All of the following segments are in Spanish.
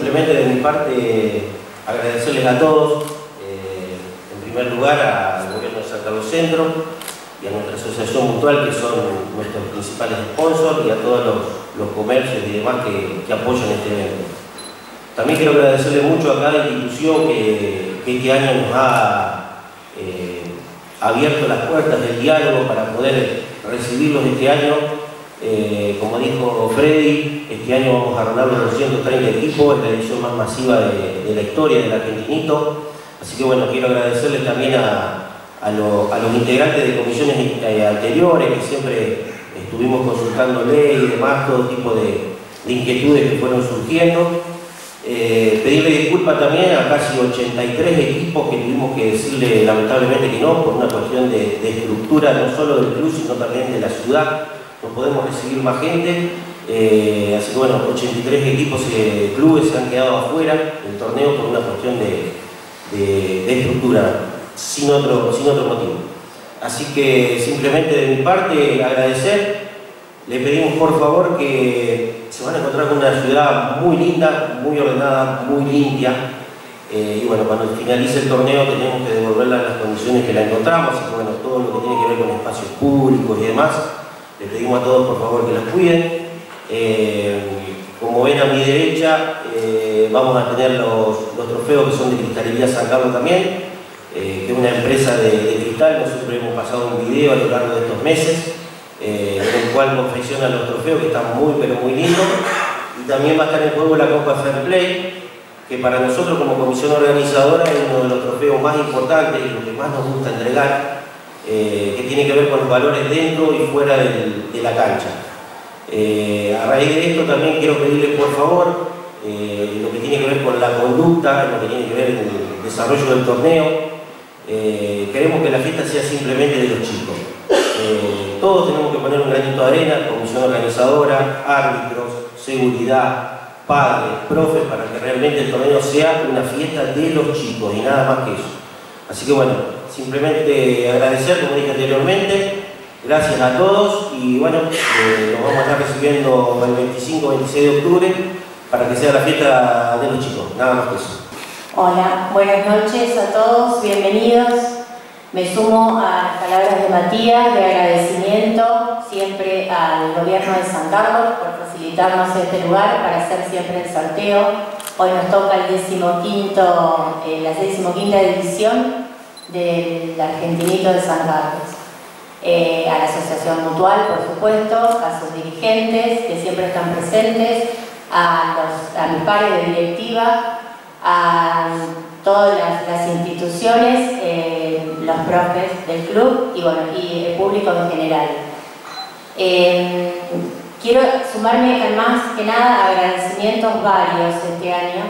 Simplemente de mi parte agradecerles a todos, eh, en primer lugar al gobierno de San Carlos Centro y a nuestra asociación mutual que son nuestros principales sponsors y a todos los, comercios y demás que, apoyan este evento. También quiero agradecerle mucho a cada institución que, este año nos ha eh, abierto las puertas del diálogo para poder recibirlos este año eh, como dijo Freddy, este año vamos a rondar los 230 equipos, es la edición más masiva de, la historia del Argentinito. Así que bueno, quiero agradecerles también a, los integrantes de comisiones eh, anteriores que siempre estuvimos consultando ley y demás, todo tipo de, inquietudes que fueron surgiendo. Eh, pedirle disculpas también a casi 83 equipos que tuvimos que decirle lamentablemente que no, por una cuestión de, de estructura no solo del club, sino también de la ciudad podemos recibir más gente, eh, así que bueno, 83 equipos y eh, clubes se han quedado afuera del torneo por una cuestión de, estructura, sin otro, sin otro motivo. Así que simplemente de mi parte agradecer, le pedimos por favor que se van a encontrar con una ciudad muy linda, muy ordenada, muy limpia, eh, y bueno, cuando finalice el torneo tenemos que devolverla en las condiciones que la encontramos, y bueno, todo lo que tiene que ver con espacios públicos y demás, les pedimos a todos por favor que las cuiden. Eh, como ven a mi derecha, eh, vamos a tener los, trofeos que son de Cristalería San Carlos también, eh, que es una empresa de, cristal. Nosotros hemos pasado un video a lo largo de estos meses, en el cual confeccionan los trofeos que están muy pero muy lindos. Y también va a estar en juego la Copa Fair Play, que para nosotros como comisión organizadora es uno de los trofeos más importantes y lo que más nos gusta entregar eh, que tiene que ver con los valores dentro y fuera de la cancha. Eh, a raíz de esto también quiero pedirles por favor eh, lo que tiene que ver con la conducta, lo que tiene que ver con el desarrollo del torneo. queremos que la fiesta sea simplemente de los chicos. todos tenemos que poner un granito de arena, comisión organizadora, árbitros, seguridad, padres, profes, para que realmente el torneo sea una fiesta de los chicos y nada más que eso. Así que bueno, simplemente agradecer, como dije anteriormente, gracias a todos y bueno, eh, nos vamos a estar recibiendo el 25-26 de octubre para que sea la fiesta de los chicos, nada más que eso. Hola, buenas noches a todos, bienvenidos. Me sumo a las palabras de Matías de agradecimiento siempre al gobierno de San Carlos por facilitarnos este lugar para hacer siempre el sorteo Hoy nos toca el decimoquinto, eh, la decimoquinta edición del Argentinito de San Carlos. Eh, a la Asociación Mutual, por supuesto, a sus dirigentes que siempre están presentes, a, los, mis pares de directiva, a todas las, instituciones, eh, los profes del club y, bueno, y el público en general. Quiero sumarme a más que nada agradecimientos varios este año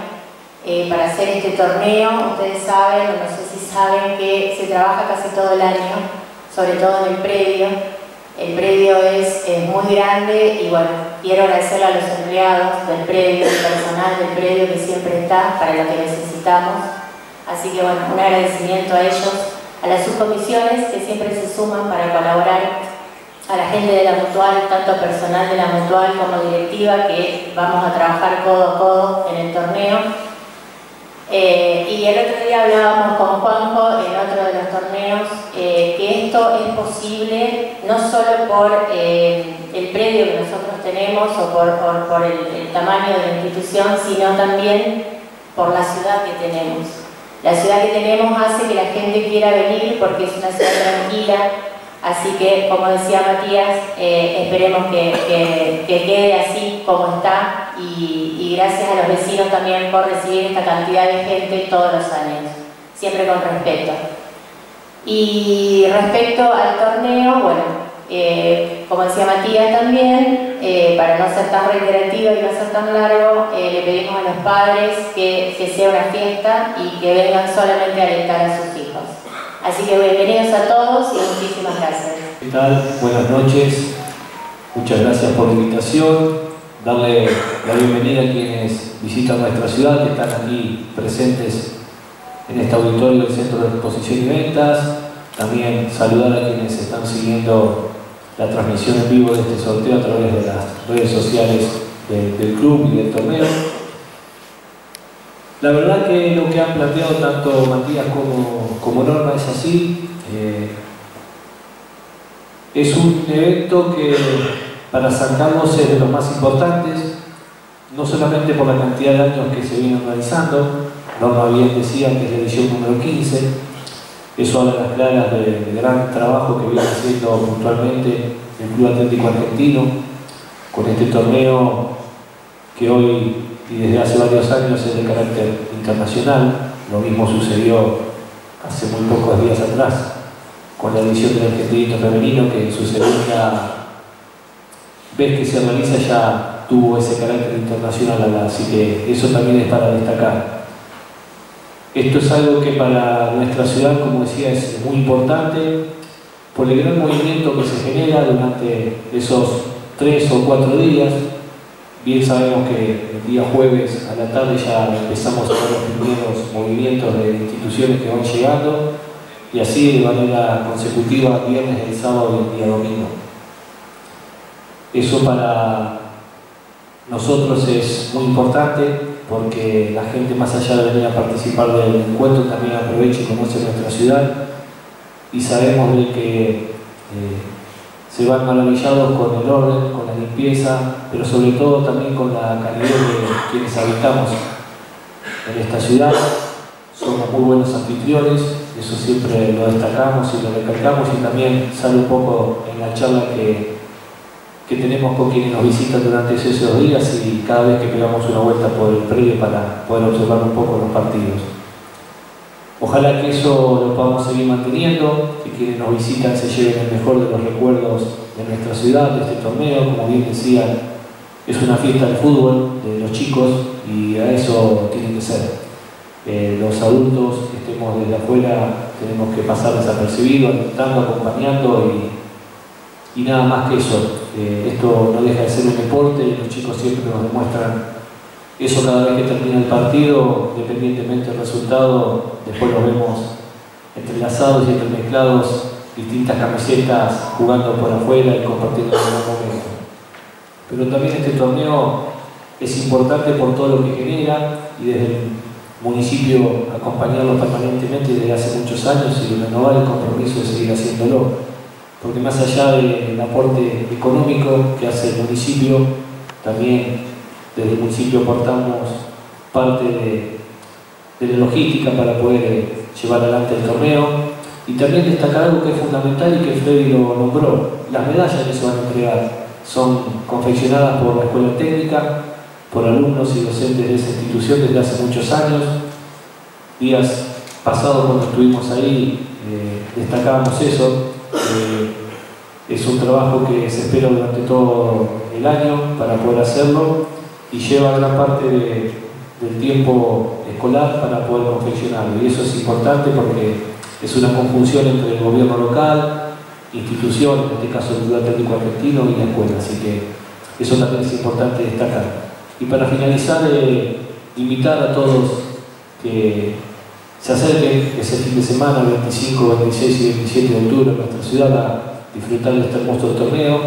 eh, para hacer este torneo. Ustedes saben, o no sé si saben, que se trabaja casi todo el año, sobre todo en el predio. El predio es, muy grande y bueno, quiero agradecerle a los empleados del predio, el personal del predio que siempre está para lo que necesitamos. Así que bueno, un agradecimiento a ellos, a las subcomisiones que siempre se suman para colaborar a la gente de la mutual, tanto personal de la mutual como directiva, que vamos a trabajar codo a codo en el torneo. Eh, y el otro día hablábamos con Juanjo en otro de los torneos eh, que esto es posible no solo por eh, el predio que nosotros tenemos o por, por, el, el, tamaño de la institución, sino también por la ciudad que tenemos. La ciudad que tenemos hace que la gente quiera venir porque es una ciudad tranquila, Así que, como decía Matías, eh, esperemos que, quede así como está y, gracias a los vecinos también por recibir esta cantidad de gente todos los años, siempre con respeto. Y respecto al torneo, bueno, eh, como decía Matías también, eh, para no ser tan reiterativo y no ser tan largo, le pedimos a los padres que, que sea una fiesta y que vengan solamente a alentar a sus hijos. Así que bienvenidos a todos y muchísimas gracias. ¿Qué tal? Buenas noches. Muchas gracias por la invitación. Darle la bienvenida a quienes visitan nuestra ciudad, que están aquí presentes en este auditorio del Centro de Exposición y Ventas. También saludar a quienes están siguiendo la transmisión en vivo de este sorteo a través de las redes sociales del club y del torneo. La verdad que lo que han planteado tanto Matías como, como Norma es así. Eh, es un evento que para San Carlos es de los más importantes, no solamente por la cantidad de años que se vienen realizando, Norma bien decía que es la edición número 15, eso habla las claras del gran trabajo que viene haciendo puntualmente el Club Atlético Argentino con este torneo que hoy y desde hace varios años es de carácter internacional. Lo mismo sucedió hace muy pocos días atrás con la edición del Argentino Femenino que en su segunda vez que se realiza ya tuvo ese carácter internacional, así que eso también es para destacar. Esto es algo que para nuestra ciudad, como decía, es muy importante por el gran movimiento que se genera durante esos tres o cuatro días. Bien sabemos que el día jueves a la tarde ya empezamos a ver los primeros movimientos de instituciones que van llegando y así de manera consecutiva viernes, el sábado y el día domingo. Eso para nosotros es muy importante porque la gente más allá de venir a participar del encuentro también aprovecha y conoce nuestra ciudad y sabemos de que eh, se van maravillados con el orden, con la limpieza, pero sobre todo también con la calidad de quienes habitamos en esta ciudad. Somos muy buenos anfitriones, eso siempre lo destacamos y lo recalcamos y también sale un poco en la charla que que tenemos con quienes nos visitan durante esos días y cada vez que pegamos una vuelta por el predio para poder observar un poco los partidos. Ojalá que eso lo podamos seguir manteniendo, que quienes nos visitan se lleven el mejor de los recuerdos de nuestra ciudad, de este torneo, como bien decían, es una fiesta de fútbol de los chicos y a eso tiene que ser. Eh, los adultos que estemos desde afuera tenemos que pasar desapercibidos, alentando, acompañando y, y nada más que eso. Eh, esto no deja de ser un deporte y los chicos siempre nos demuestran eso cada vez que termina el partido, independientemente del resultado, después nos vemos entrelazados y entremezclados, distintas camisetas jugando por afuera y compartiendo en algún momento. Pero también este torneo es importante por todo lo que genera y desde el municipio acompañarlo permanentemente desde hace muchos años y renovar el compromiso de seguir haciéndolo porque más allá del aporte económico que hace el municipio, también desde el municipio aportamos parte de, la logística para poder llevar adelante el torneo. Y también destacar algo que es fundamental y que Freddy lo nombró, las medallas que se van a entregar son confeccionadas por la escuela técnica, por alumnos y docentes de esa institución desde hace muchos años. Días pasados cuando estuvimos ahí eh, destacábamos eso, eh, es un trabajo que se espera durante todo el año para poder hacerlo y lleva gran parte del tiempo escolar para poder confeccionarlo. Y eso es importante porque es una conjunción entre el gobierno local, institución, en este caso el Club Atlético Argentino y la escuela. Así que eso también es importante destacar. Y para finalizar, eh, invitar a todos que se acerquen ese fin de semana, 25, 26 y 27 de octubre, en nuestra ciudad a disfrutar de este hermoso torneo.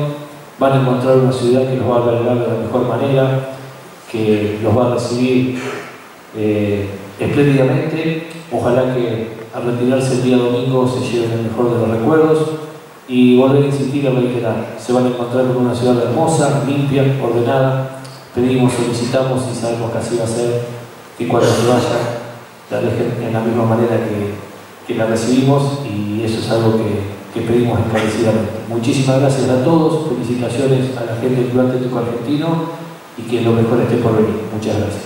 Van a encontrar una ciudad que los va a albergar de la mejor manera, que los va a recibir eh, espléndidamente. Ojalá que al retirarse el día domingo se lleven el mejor de los recuerdos y volver a insistir a reiterar. Se van a encontrar con una ciudad hermosa, limpia, ordenada. Pedimos, solicitamos y sabemos que así va a ser que cuando se vaya la dejen en la misma manera que, la recibimos y eso es algo que, que, pedimos encarecidamente. Muchísimas gracias a todos, felicitaciones a la gente del Club Atlético Argentino y que lo mejor esté por venir. Muchas gracias.